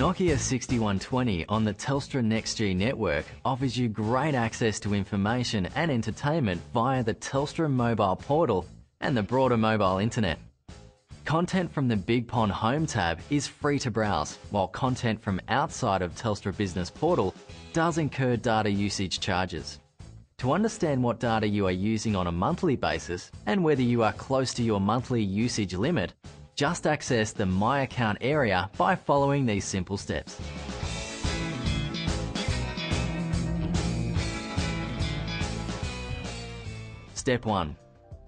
Nokia 6120 on the Telstra NextG network offers you great access to information and entertainment via the Telstra mobile portal and the broader mobile internet. Content from the Big Pond Home tab is free to browse, while content from outside of Telstra Business Portal does incur data usage charges. To understand what data you are using on a monthly basis and whether you are close to your monthly usage limit, just access the My Account area by following these simple steps. Step 1.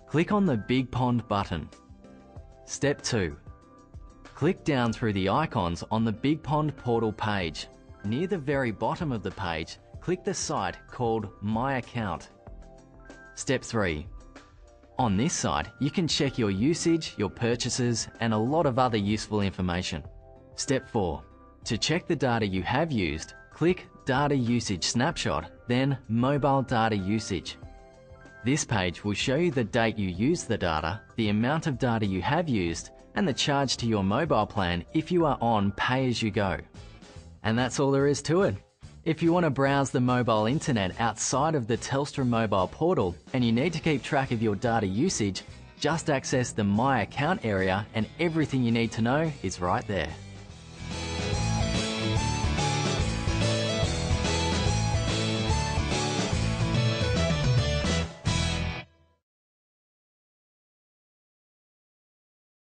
Click on the Big Pond button. Step 2. Click down through the icons on the Big Pond portal page. Near the very bottom of the page, click the site called My Account. Step 3. On this site, you can check your usage, your purchases, and a lot of other useful information. Step 4. To check the data you have used, click Data Usage Snapshot, then Mobile Data Usage. This page will show you the date you used the data, the amount of data you have used, and the charge to your mobile plan if you are on pay as you go. And that's all there is to it. If you want to browse the mobile internet outside of the Telstra mobile portal and you need to keep track of your data usage, just access the My Account area and everything you need to know is right there.